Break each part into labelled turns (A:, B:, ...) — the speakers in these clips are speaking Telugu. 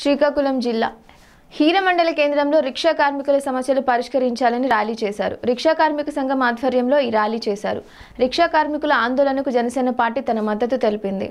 A: శ్రీకాకుళం జిల్లా. హీరమండల కేంద్రంలో రిక్షా కార్మికుల సమస్యలు పరిష్కరించాలని ర్యాలీ చేశారు. రిక్షా కార్మిక సంఘం ఆధ్వర్యంలో ఈ ర్యాలీ చేశారు. రిక్షా కార్మికుల ఆందోళనకు జనసేన పార్టీ తన మద్దతు తెలిపింది.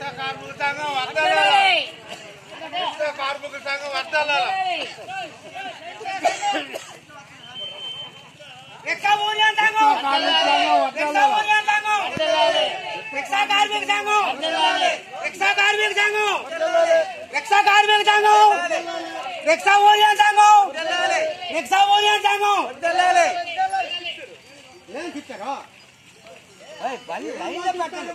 B: రిక్షా
C: కార్మిక సంఘం వర్ధాలి రిక్షా కార్మిక సంఘం వర్ధాలి
B: రిక్షా కార్మిక సంఘం రిక్షా కార్మిక సంఘం రిక్షా కార్మిక సంఘం రిక్షా యూనియన్ సంఘం రిక్షా యూనియన్ సంఘం
C: ఏం తిప్పారా బండి లైన్ పెట్టండి